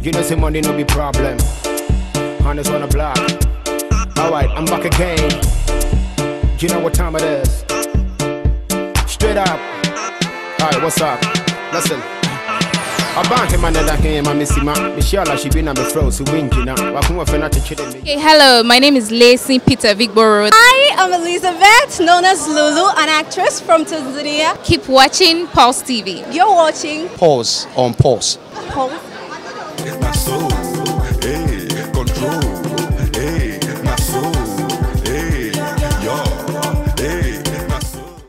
You know, say money no be problem. Honest on the block. Alright, I'm back again. You know what time it is. Straight up. Alright, what's up? Listen. Abante manada ke ma misima Michelle she be na me fro so win gina wa kun wa fe na techede me Okay, hello, my name is Lacey Peter Vigboro. Hi, I'm Elizabeth, known as Lulu, an actress from Tanzania. Keep watching Pulse TV. You're watching Pause on pause. Pulse.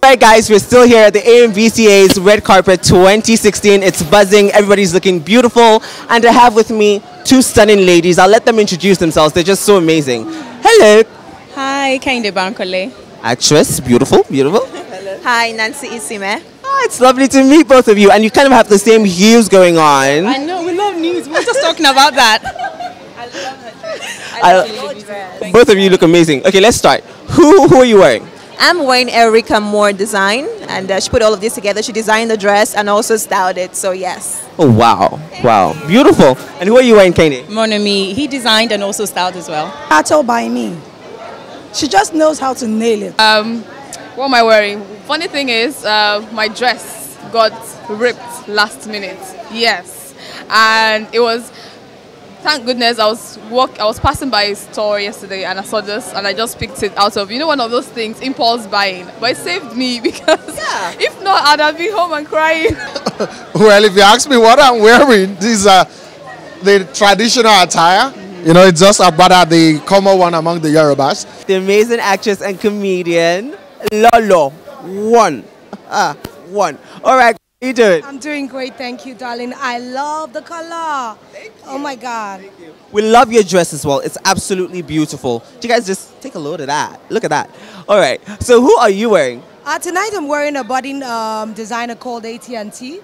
So. Alright guys, we're still here at the AMVCA's Red Carpet 2016. It's buzzing, everybody's looking beautiful, and I have with me two stunning ladies. I'll let them introduce themselves, they're just so amazing. Hello, Hi, Kehinde Bankole. actress, beautiful, beautiful. Hello. Hi, Nancy Isime. Oh, it's lovely to meet both of you, and you kind of have the same hues going on. I know, we love news. We were just talking about that. I- love heels. I love it. both of you look amazing. Okay, let's start. Who, who are you wearing? I'm wearing Erica Moore design, and uh, she put all of this together. She designed the dress and also styled it. So yes, Oh wow, wow, beautiful. And who are you wearing, Kane? Monomi, he designed and also styled as well. Battle by me. She just knows how to nail it. Um, what am I wearing? Funny thing is, uh, my dress got ripped last minute. Yes, and it was. Thank goodness I was walk. I was passing by a store yesterday and I saw this and I just picked it out of you know one of those things impulse buying. But it saved me because if not I'd have been home and crying. Well, if you ask me what I'm wearing, these are the traditional attire. You know, it's just about the common one among the Yorubas. The amazing actress and comedian Lolo. One. Ah, one. All right, how you doing? I'm doing great, thank you, darling. I love the color. Oh my God. We love your dress as well. It's absolutely beautiful. Do you guys just take a load of that. Look at that. All right. So who are you wearing? Uh, tonight I'm wearing a budding um, designer called AT&T.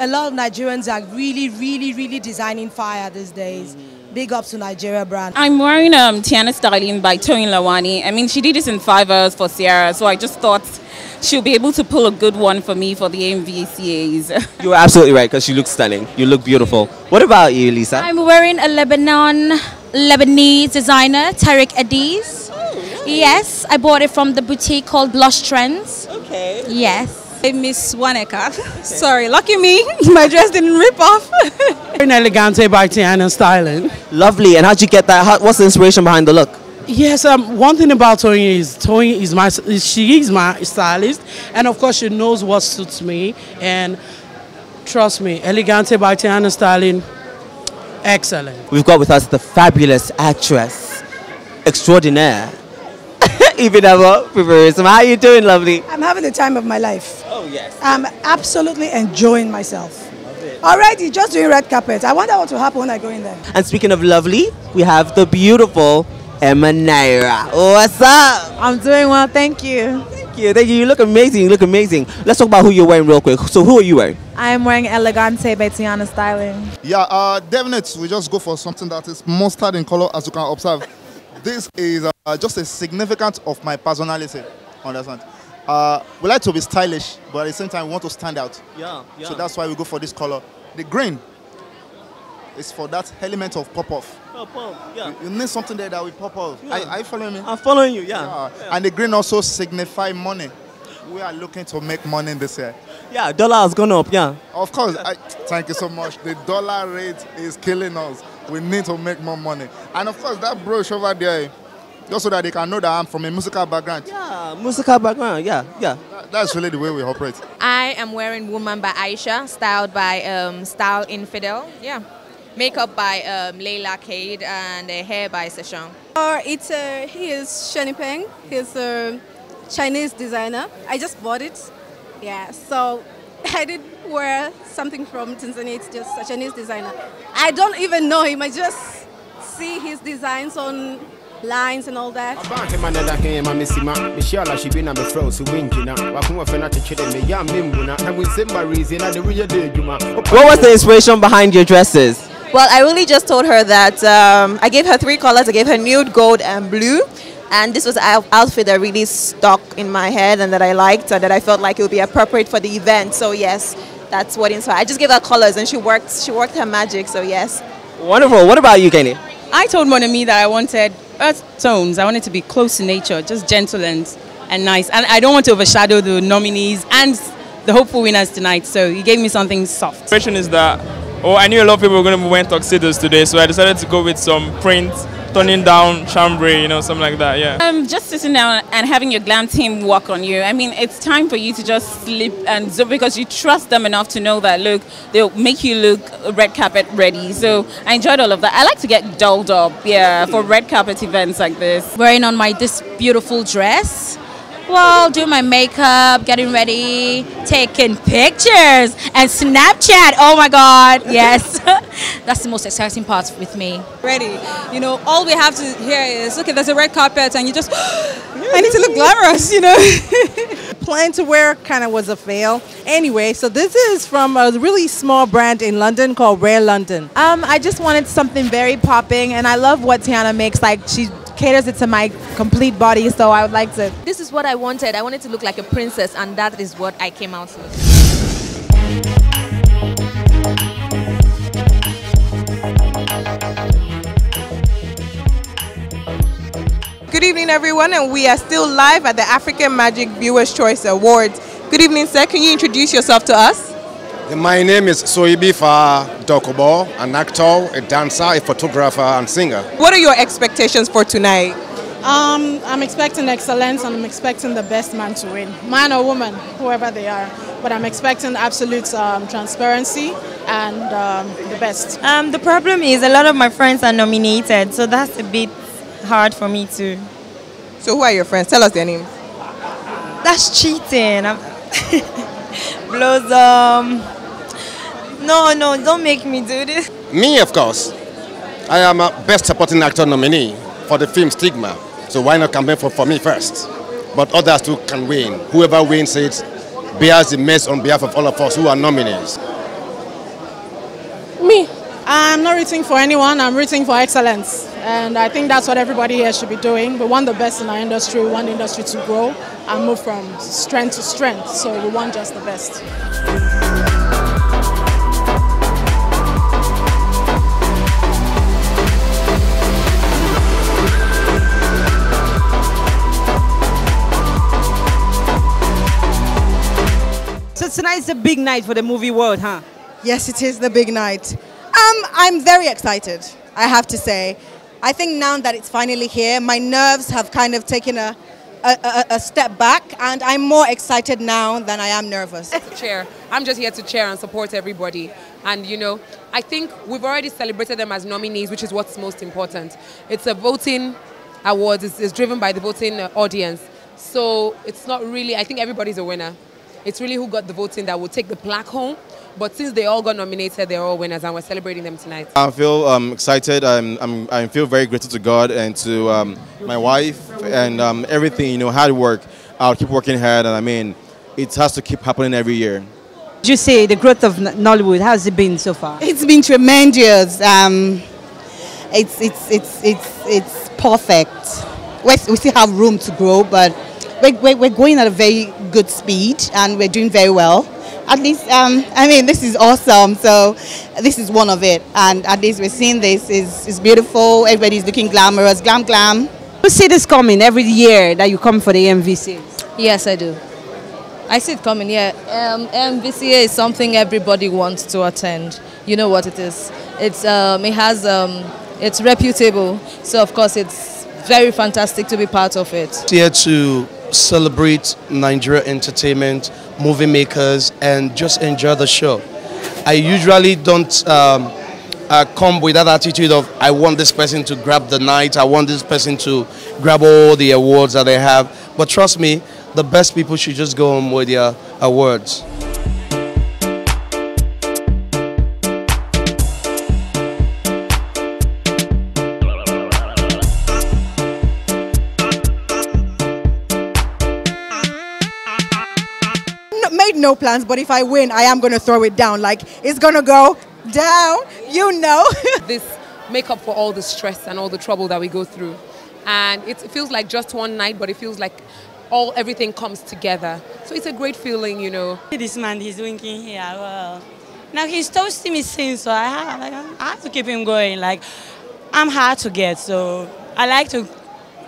A lot of Nigerians are really, really, really designing fire these days. Big up to Nigeria brand. I'm wearing um, Tiannah Styling by Toyin Lawani. I mean, she did this in five hours for Sierra, so I just thought she'll be able to pull a good one for me for the MVCAs. You are absolutely right because she looks stunning. You look beautiful. What about you, Lisa? I'm wearing a Lebanon Lebanese designer, Tariq Adiz. Yes, I bought it from the boutique called Blush Trends. Okay. Yes. Miss Waneka. Sorry, lucky me, my dress didn't rip off. An Elegante by Tiannah Styling. Lovely. And how'd you get that? How, what's the inspiration behind the look? Yes, um, one thing about Toyin is Toyin is my she is my stylist, and of course she knows what suits me. And trust me, Elegante by Tiannah Styling, excellent. We've got with us the fabulous actress extraordinaire, Ibinabo Fiberesima. How are you doing, lovely? I'm having the time of my life. Oh, yes. I'm absolutely enjoying myself. Already just doing red carpet. I wonder what will happen when I go in there. And speaking of lovely, we have the beautiful Emma Nyra. What's up? I'm doing well. Thank you. Thank you. Thank you. You look amazing. You look amazing. Let's talk about who you're wearing real quick. So, who are you wearing? I'm wearing Elegante by Tiannah Styling. Yeah, uh, definitely, we just go for something that is mustard in color, as you can observe. This is uh, just a significant of my personality. Understand? Uh, we like to be stylish, but at the same time, we want to stand out. Yeah, So that's why we go for this color. The green is for that element of pop off. yeah. You need something there that will pop off. Are, are you following me? I'm following you, yeah. Yeah. And the green also signify money. We are looking to make money this year. Yeah, dollar has gone up, yeah. Of course, I, thank you so much. The dollar rate is killing us. We need to make more money. And of course, that brooch over there, just so that they can know that I'm from a musical background. Yeah, musical background, yeah, yeah. That- that's really the way we operate. I am wearing Woman by Aisha, styled by um, Style Infidel. Yeah. Makeup by um, Layla Cade and uh, hair by Session. Or it's uh, he is Shani Peng. He's a Chinese designer. I just bought it. Yeah, so I did wear something from Tanzania. It's just a Chinese designer. I don't even know him. I just see his designs on lines and all that. Abante manada ke ma misima Michelle she me fro so win gina wa kun wa fe na techede me ya membu na na simba reason na the real day juma What was the inspiration behind your dresses? Well, I really just told her that um, I gave her three colors. I gave her nude, gold, and blue. And this was an outfit that really stuck in my head and that I liked and that I felt like it would be appropriate for the event. So yes, that's what inspired. I just gave her colors and she worked. She worked her magic. So yes. Wonderful. What about you, Kenny? I told Monami that I wanted earth tones. I wanted to be close to nature, just gentle and, and nice. And I don't want to overshadow the nominees and the hopeful winners tonight. So he gave me something soft. The question is that, oh, I knew a lot of people were going to be wearing tuxedos today, so I decided to go with some print, turning down chambray, you know, something like that. Yeah. Um, just sitting down and having your glam team work on you. I mean, it's time for you to just sleep and so because you trust them enough to know that look, they'll make you look red carpet ready. So I enjoyed all of that. I like to get dolled up, yeah, for red carpet events like this. Wearing on my this beautiful dress. Well, doing my makeup, getting ready, taking pictures, and Snapchat. Oh my God, yes. That's the most exciting part with me. ready. You know, all we have to hear is, okay, there's a red carpet, and you just, I need to look glamorous, you know. plan to wear kind of was a fail. Anyway, so this is from a really small brand in London called Rare London. Um, I just wanted something very popping, and I love what Tiannah makes. Like she caters it to my complete body, so I would like to. This is what I wanted. I wanted to look like a princess, and that is what I came out with. Good evening, everyone, and we are still live at the African Magic Viewers' Choice Awards. Good evening, sir. Can you introduce yourself to us? My name is Soibifa Dokubo, an actor, a dancer, a photographer, and singer. What are your expectations for tonight? Um, I'm expecting excellence and I'm expecting the best man to win, man or woman, whoever they are. But I'm expecting absolute um, transparency and um, the best. Um, the problem is a lot of my friends are nominated, so that's a bit hard for me too. So, who are your friends? Tell us their names. That's cheating. I'm Blossom. No, no, don't make me do this. Me, of course. I am a Best Supporting Actor nominee for the film Stigma. So why not campaign for, for me first? But others too can win. Whoever wins it bears the mess on behalf of all of us who are nominees. Me, I'm not rooting for anyone, I'm rooting for excellence. And I think that's what everybody here should be doing. We want the best in our industry, we want the industry to grow and move from strength to strength. So we want just the best. So tonight's a big night for the movie world, huh? Yes, it is the big night. Um, I'm very excited, I have to say. I think now that it's finally here, my nerves have kind of taken a, a, a, a step back, and I'm more excited now than I am nervous. chair. I'm just here to chair and support everybody. And you know, I think we've already celebrated them as nominees, which is what's most important. It's a voting award. It's, it's driven by the voting uh, audience. So it's not really. I think everybody's a winner. It's really who got the voting that will take the plaque home. But since they all got nominated, they're all winners, and we're celebrating them tonight. I feel um, excited. I'm, I'm, I feel very grateful to God and to um, my wife and um, everything. You know, hard work. I'll keep working hard, and I mean, it has to keep happening every year. Did you say the growth of N- Nollywood? How's it been so far? It's been tremendous. Um, it's, it's, it's, it's, it's perfect. We, we still have room to grow, but we're, we're, we're going at a very good speed and we're doing very well. At least, um, I mean, this is awesome. So this is one of it. And at least we're seeing this. is is beautiful. Everybody's looking glamorous. Glam, glam. You see this coming every year that you come for the MVC. Yes, I do. I see it coming, yeah. Um, MVCA is something everybody wants to attend. You know what it is. It's, um, it has, um, it's reputable. So, of course, it's very fantastic to be part of it. here to celebrate Nigeria entertainment, movie makers, and just enjoy the show. I usually don't um, uh, come with that attitude of I want this person to grab the night, I want this person to grab all the awards that they have. But trust me, the best people should just go home with their awards. No, plans, but if I win, I am going to throw it down. Like, it's going to go down, you know. this make up for all the stress and all the trouble that we go through. And it feels like just one night, but it feels like all everything comes together. So it's a great feeling, you know. This man, he's winking here. Well, Now he's toasting me since, so I have, like, I have to keep him going. Like, I'm hard to get, so I like to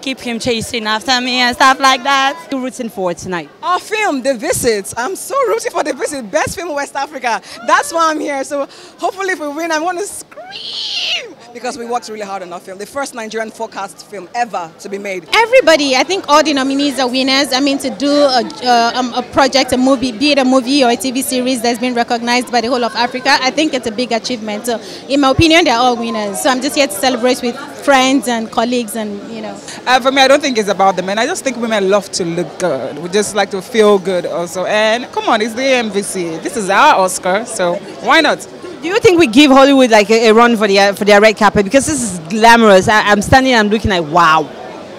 keep him chasing after me and stuff like that. Who rooting for tonight? Our film, The Visit. I'm so rooting for The Visit. Best film in West Africa. That's why I'm here. So hopefully if we win, I'm going to scream because we worked really hard on our film. The first Nigerian forecast film ever to be made. Everybody, I think all the nominees are winners. I mean, to do a, uh, um, a project, a movie, be it a movie or a TV series that's been recognized by the whole of Africa, I think it's a big achievement. So, in my opinion, they're all winners. So, I'm just here to celebrate with friends and colleagues, and you know. Uh, for me, I don't think it's about the men. I just think women love to look good. We just like to feel good also. And come on, it's the AMVC. This is our Oscar, so why not? Do you think we give Hollywood like a, a run for their for their red carpet because this is glamorous? I, I'm standing, I'm looking like wow.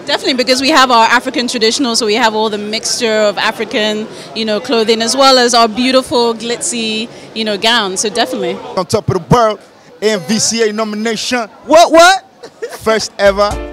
Definitely, because we have our African traditional, so we have all the mixture of African, you know, clothing as well as our beautiful glitzy, you know, gowns. So definitely. On top of the world, MVCA nomination. What? What? First ever